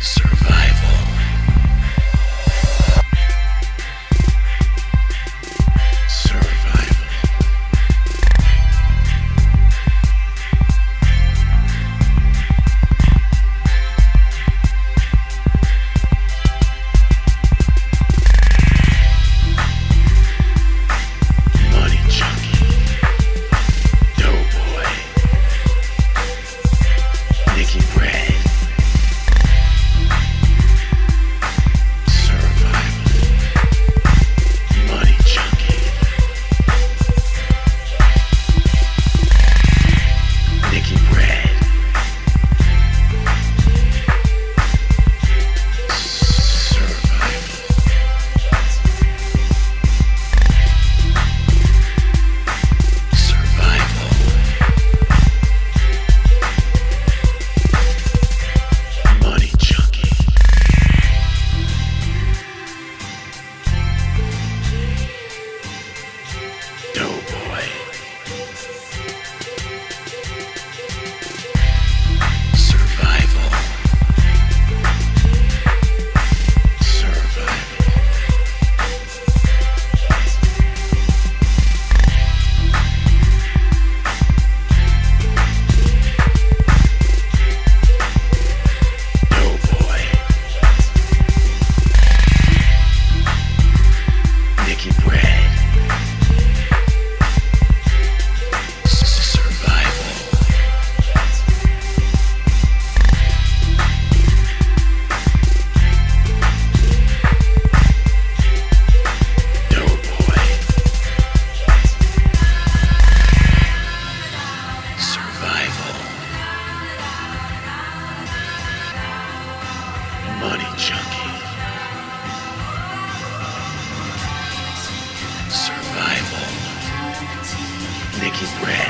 Survival. Nikki Brad.